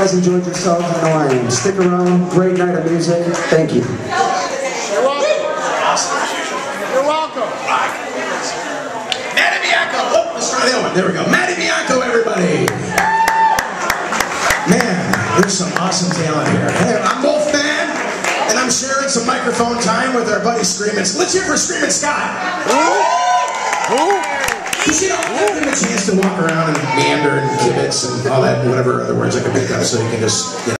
guys enjoyed yourselves. I know I am. Stick around. Great night of music. Thank you. You're welcome. You're welcome. Matty Bianco. Oh, let's try the other one. There we go. Matty Bianco, everybody. Man, there's some awesome talent here. Hey, I'm both man, and I'm sharing some microphone time with our buddy Screaming. Let's hear for Screaming Scott. Because, you know, give him a chance to walk around and meander and gibbets and all that, whatever other words I can pick up so you can just, you know.